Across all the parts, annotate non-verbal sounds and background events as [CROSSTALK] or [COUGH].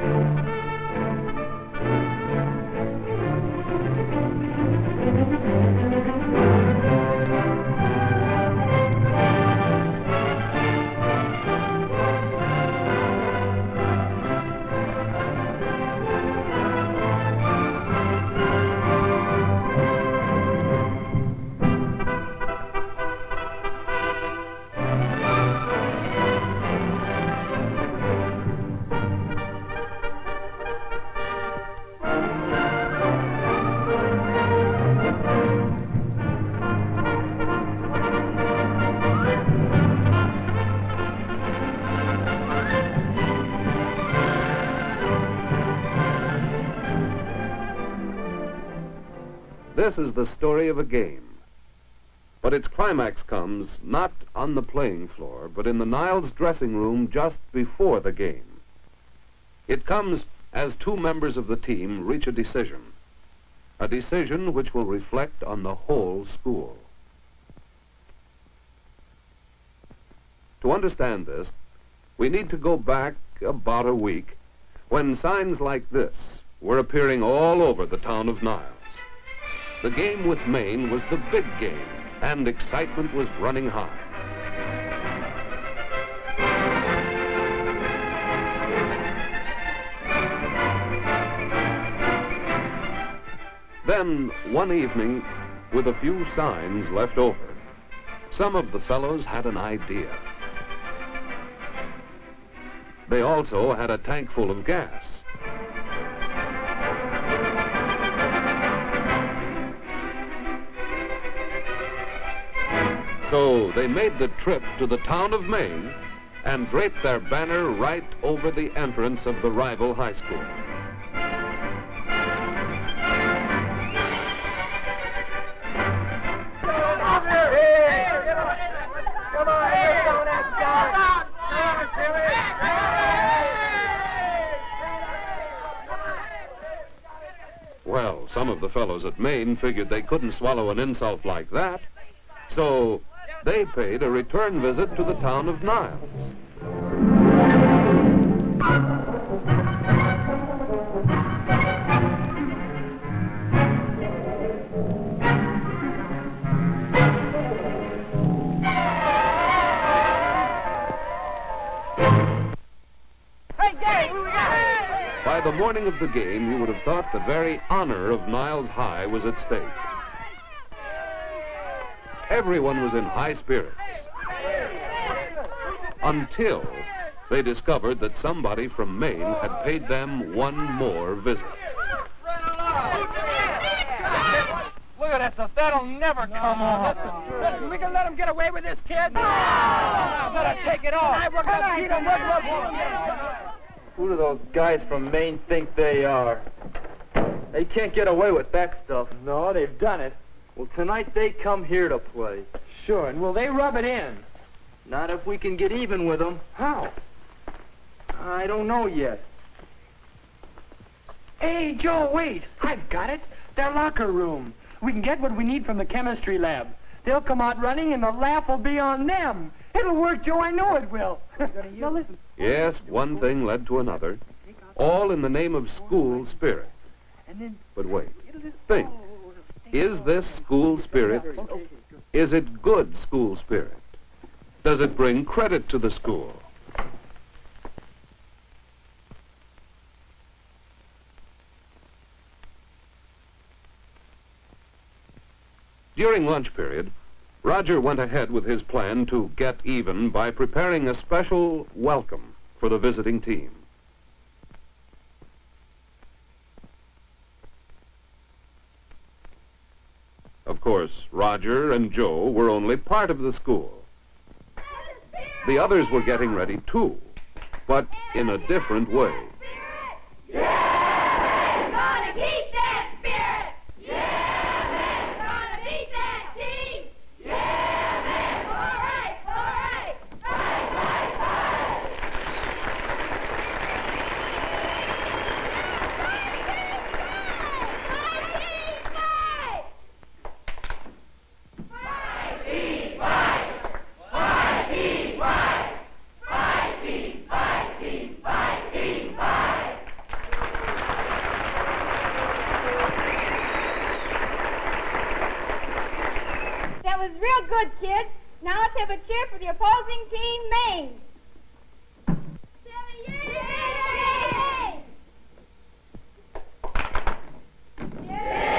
Bye. This is the story of a game. But its climax comes not on the playing floor, but in the Niles dressing room just before the game. It comes as two members of the team reach a decision. A decision which will reflect on the whole school. To understand this, we need to go back about a week when signs like this were appearing all over the town of Niles. The game with Maine was the big game, and excitement was running high. Then, one evening, with a few signs left over, some of the fellows had an idea. They also had a tank full of gas. So they made the trip to the town of Maine and draped their banner right over the entrance of the rival high school. Well, some of the fellows at Maine figured they couldn't swallow an insult like that. So they paid a return visit to the town of Niles. By the morning of the game, you would have thought the very honor of Niles High was at stake. Everyone was in high spirits. Until they discovered that somebody from Maine had paid them one more visit. Look at this. That'll never come off. Listen, listen, we can let him get away with this, kid. No! Better take it off. We're going to beat him. We're Who do those guys from Maine think they are? They can't get away with that stuff. No, they've done it. Well, tonight they come here to play. Sure, and will they rub it in? Not if we can get even with them. How? I don't know yet. Hey, Joe, wait. I've got it. Their locker room. We can get what we need from the chemistry lab. They'll come out running and the laugh will be on them. It'll work, Joe. I know it will. [LAUGHS] now listen. Yes, one thing led to another, all in the name of school spirit. But wait, think. Is this school spirit? Is it good school spirit? Does it bring credit to the school? During lunch period, Roger went ahead with his plan to get even by preparing a special welcome for the visiting team. Of course, Roger and Joe were only part of the school. The others were getting ready too, but in a different way. Gonna keep that spirit! Yeah, man! Gonna beat that team! Yeah, man! All right, all right! Fight, fight, fight! Fight, team, fight! Fight, team, fight, team, fight, team, fight! Good, kids. Now let's have a cheer for the opposing team, Maine. Yay!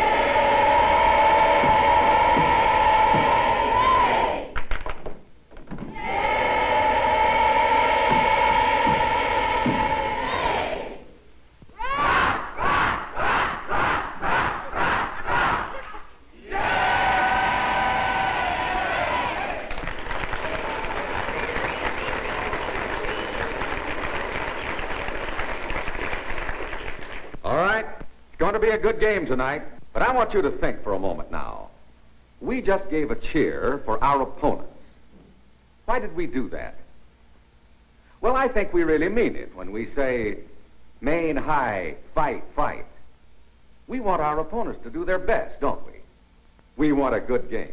All right. It's going to be a good game tonight. But I want you to think for a moment now. We just gave a cheer for our opponents. Why did we do that? Well, I think we really mean it when we say, Maine High, fight, fight. We want our opponents to do their best, don't we? We want a good game.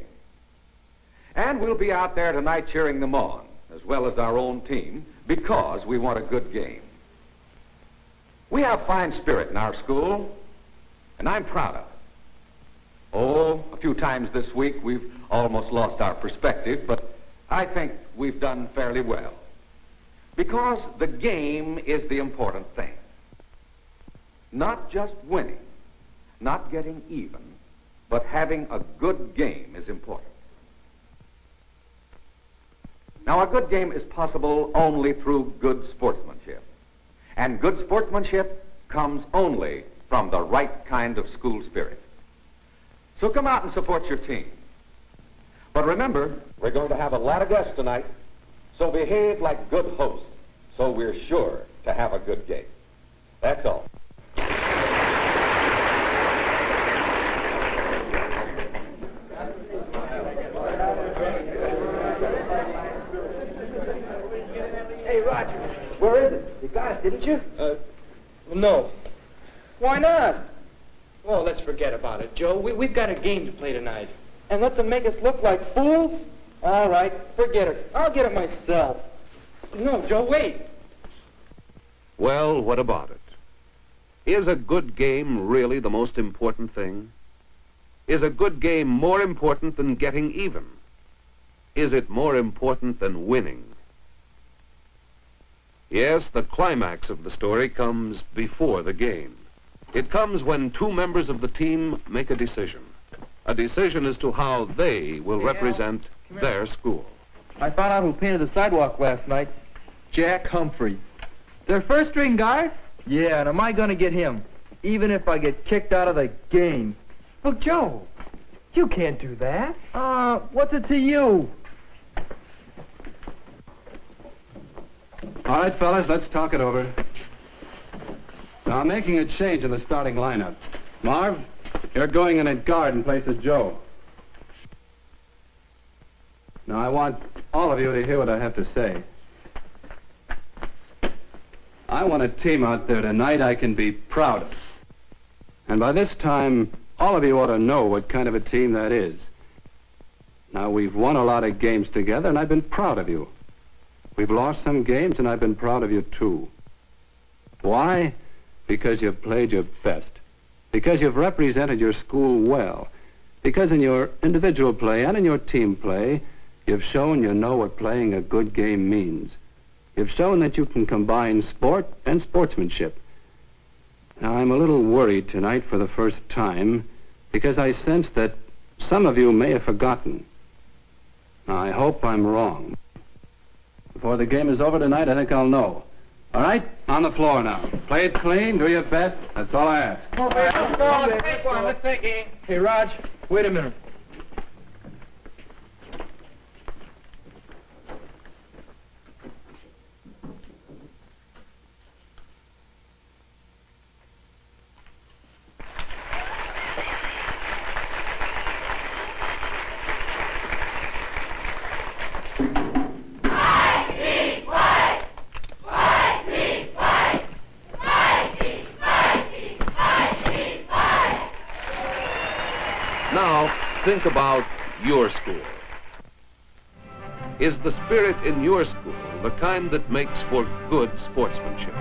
And we'll be out there tonight cheering them on, as well as our own team, because we want a good game. We have fine spirit in our school, and I'm proud of it. Oh, a few times this week we've almost lost our perspective, but I think we've done fairly well. Because the game is the important thing. Not just winning, not getting even, but having a good game is important. Now, a good game is possible only through good sportsmanship. And good sportsmanship comes only from the right kind of school spirit. So come out and support your team. But remember, we're going to have a lot of guests tonight, so behave like good hosts, so we're sure to have a good game. That's all. Hey, Roger, where is it? You got it, didn't you? Uh, no. Why not? Well, let's forget about it, Joe. We, we've got a game to play tonight. And let them make us look like fools? All right, forget it. I'll get it myself. No, Joe, wait. Well, what about it? Is a good game really the most important thing? Is a good game more important than getting even? Is it more important than winning? Yes, the climax of the story comes before the game. It comes when two members of the team make a decision. A decision as to how they will Hey, represent their school. I found out who painted the sidewalk last night. Jack Humphrey. Their first string guard? Yeah, and am I going to get him? Even if I get kicked out of the game. Look, Joe, you can't do that. Uh, what's it to you? All right, fellas, let's talk it over. Now, I'm making a change in the starting lineup. Marv, you're going in at guard in place of Joe. Now, I want all of you to hear what I have to say. I want a team out there tonight I can be proud of. And by this time, all of you ought to know what kind of a team that is. Now, we've won a lot of games together, and I've been proud of you. We've lost some games, and I've been proud of you, too. Why? Because you've played your best. Because you've represented your school well. Because in your individual play and in your team play, you've shown you know what playing a good game means. You've shown that you can combine sport and sportsmanship. Now, I'm a little worried tonight for the first time because I sense that some of you may have forgotten. Now, I hope I'm wrong. Before the game is over tonight, I think I'll know. All right? On the floor now. Play it clean, do your best. That's all I ask. Hey, Rog, wait a minute. Now, think about your school. Is the spirit in your school the kind that makes for good sportsmanship?